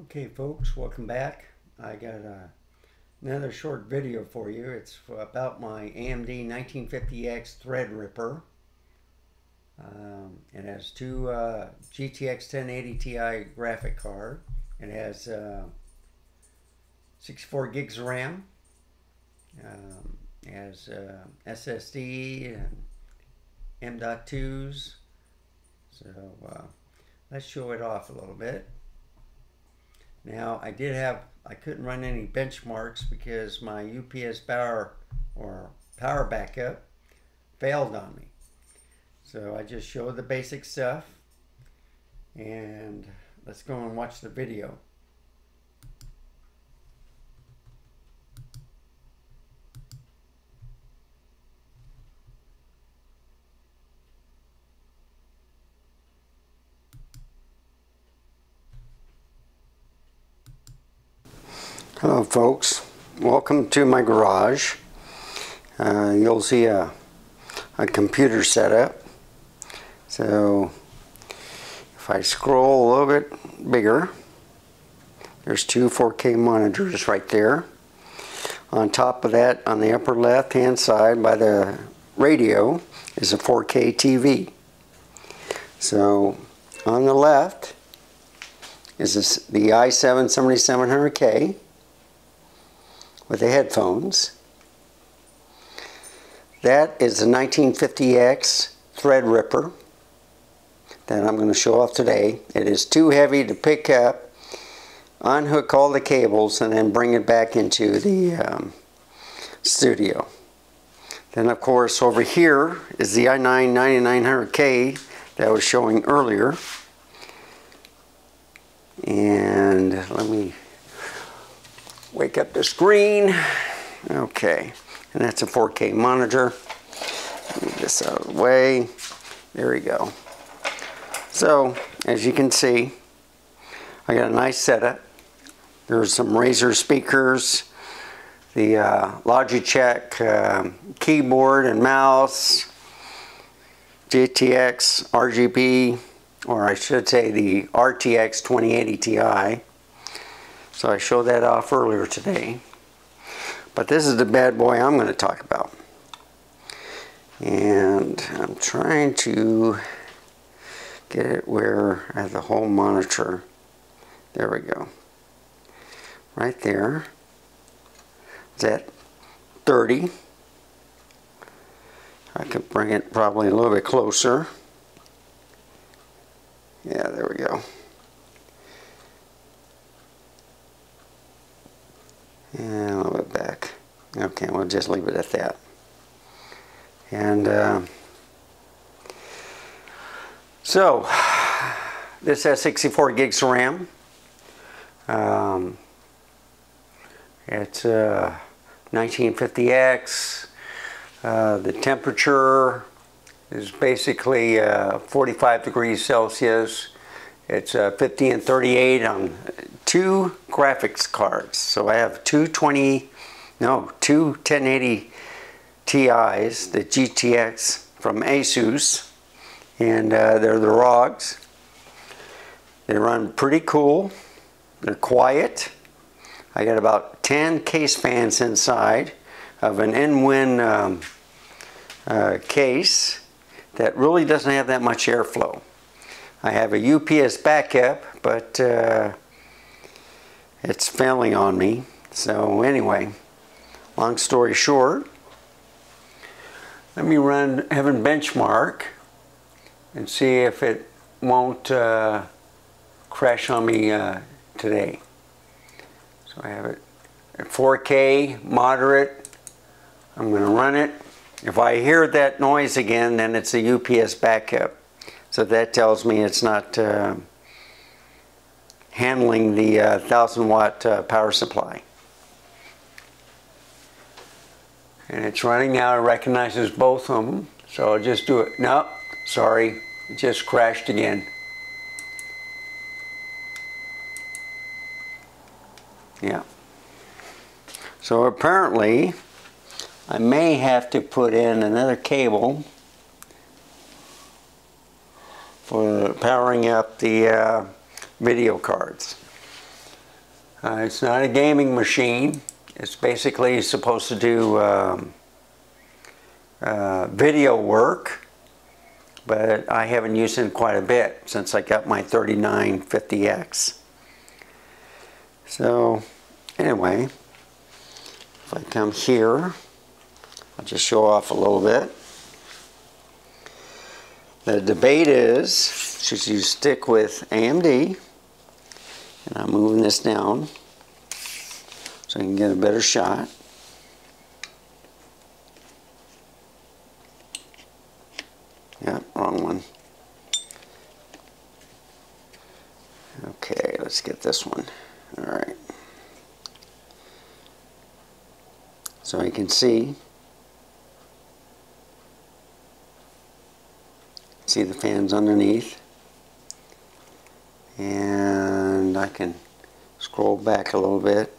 Okay folks, welcome back. I got uh, another short video for you. It's about my AMD 1950X Threadripper. Um, it has two uh, GTX 1080 Ti graphic card. It has uh, 64 gigs of RAM. Um, it has uh, SSD and M.2s. So uh, let's show it off a little bit. Now I did have, I couldn't run any benchmarks because my UPS power or power backup failed on me. So I just showed the basic stuff and let's go and watch the video. Hello folks, welcome to my garage. Uh, you'll see a, a computer setup. So if I scroll a little bit bigger, there's two 4K monitors right there. On top of that, on the upper left hand side by the radio is a 4K TV. So on the left is this, the i7 7700K with the headphones. That is the 1950X Threadripper that I'm going to show off today. It is too heavy to pick up, unhook all the cables, and then bring it back into the um, studio. Then of course over here is the i9 9900K that I was showing earlier. And let me wake up the screen. Okay, and that's a 4K monitor. Move this out of the way. There we go. So, as you can see, I got a nice setup. There's some Razer speakers, the uh, Logitech uh, keyboard and mouse, GTX RGB, or I should say the RTX 2080 Ti. So I showed that off earlier today. But this is the bad boy I'm going to talk about. And I'm trying to get it where I have the whole monitor. There we go. Right there. It's at 30. I could bring it probably a little bit closer. Yeah, there we go. And a little bit back. Okay, we'll just leave it at that. And uh, so, this has 64 gigs of RAM. Um, it's uh, 1950X. Uh, the temperature is basically uh, 45 degrees Celsius. It's uh, 50 and 38 on two graphics cards. So I have two 20, no, two 1080 Ti's, the GTX from Asus, and uh, they're the ROGs. They run pretty cool. They're quiet. I got about 10 case fans inside of an Inwin um, uh, case that really doesn't have that much airflow. I have a UPS backup, but uh, it's failing on me. So anyway, long story short, let me run Heaven Benchmark and see if it won't uh, crash on me uh, today. So I have it at 4K, moderate. I'm going to run it. If I hear that noise again, then it's a UPS backup. So that tells me it's not uh, handling the uh, 1000 watt uh, power supply. And it's running now, it recognizes both of them. So I'll just do it. No, sorry, it just crashed again. Yeah. So apparently, I may have to put in another cable for powering up the uh, video cards. Uh, it's not a gaming machine. It's basically supposed to do um, uh, video work, but I haven't used it quite a bit since I got my 3950X. So anyway, if I come here, I'll just show off a little bit. The debate is, should you stick with AMD, and I'm moving this down so I can get a better shot. Yeah, wrong one. Okay, let's get this one. All right. So you can see, see the fans underneath. And I can scroll back a little bit.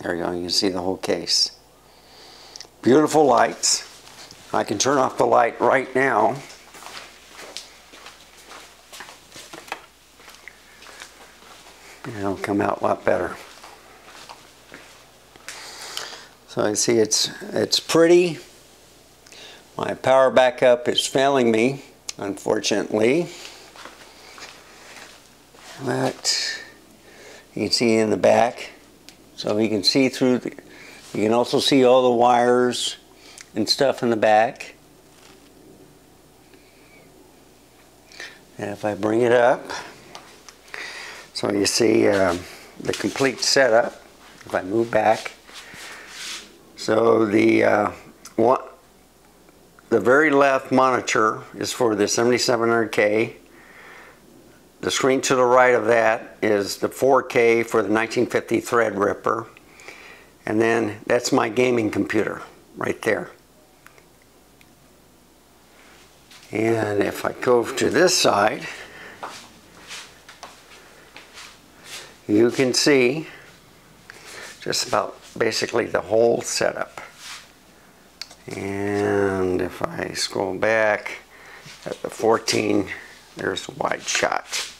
There you go, you can see the whole case. Beautiful lights. I can turn off the light right now. it'll come out a lot better. So I see it's it's pretty. My power backup is failing me, unfortunately. But you can see in the back, so you can see through the, you can also see all the wires and stuff in the back. And if I bring it up, so you see um, the complete setup. If I move back, so the uh, one, the very left monitor is for the 7700K. The screen to the right of that is the 4K for the 1950 Threadripper. And then that's my gaming computer right there. And if I go to this side, you can see just about basically the whole setup. And if I scroll back at the 14, there's a wide shot.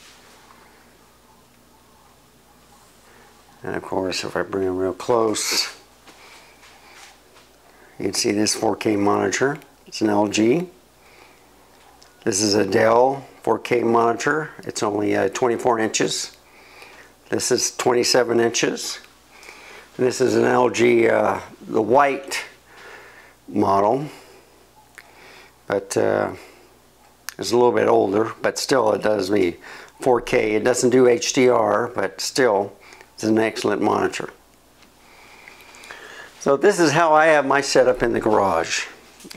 And of course, if I bring them real close, you can see this 4K monitor. It's an LG. This is a Dell 4K monitor. It's only uh, 24 inches. This is 27 inches. This is an LG, uh, the white model, but uh, it's a little bit older, but still it does me 4K. It doesn't do HDR, but still it's an excellent monitor. So this is how I have my setup in the garage.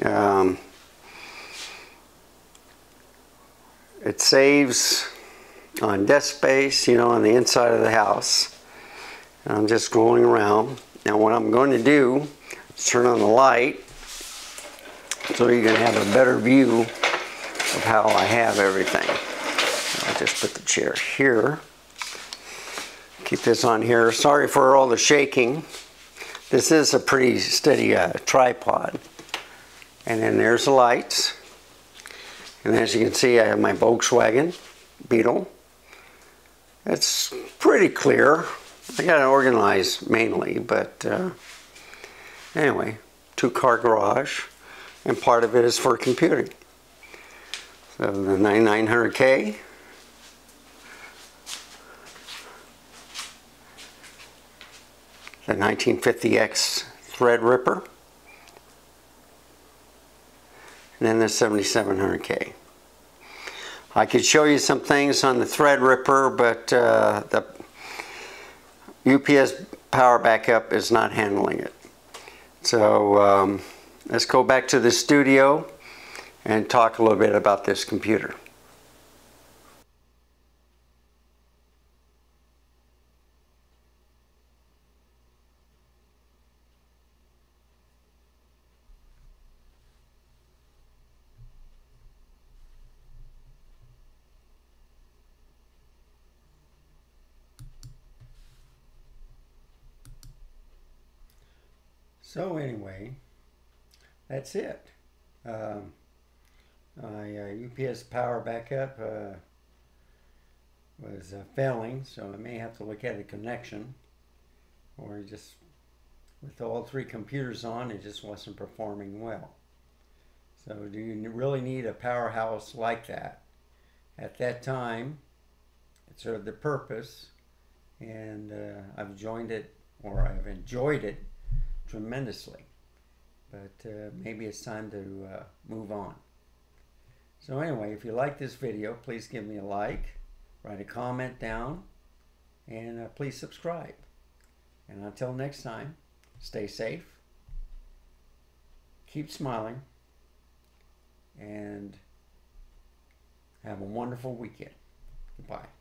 Um, it saves on desk space, you know, on the inside of the house. And I'm just going around. Now what I'm going to do is turn on the light so you can have a better view of how I have everything. I'll just put the chair here. Keep this on here. Sorry for all the shaking. This is a pretty steady uh, tripod. And then there's the lights. And as you can see, I have my Volkswagen Beetle. It's pretty clear. I got it organized mainly, but uh, anyway, two car garage, and part of it is for computing. So the 9900K. The 1950X Threadripper. And then the 7700K. I could show you some things on the Threadripper, but uh, the UPS power backup is not handling it. So um, let's go back to the studio and talk a little bit about this computer. So anyway, that's it. Um, my uh, UPS power backup uh, was uh, failing, so I may have to look at a connection. or just with all three computers on, it just wasn't performing well. So do you really need a powerhouse like that? At that time, it served the purpose, and uh, I've joined it, or I've enjoyed it tremendously. But uh, maybe it's time to uh, move on. So anyway, if you like this video, please give me a like, write a comment down, and uh, please subscribe. And until next time, stay safe, keep smiling, and have a wonderful weekend. Goodbye.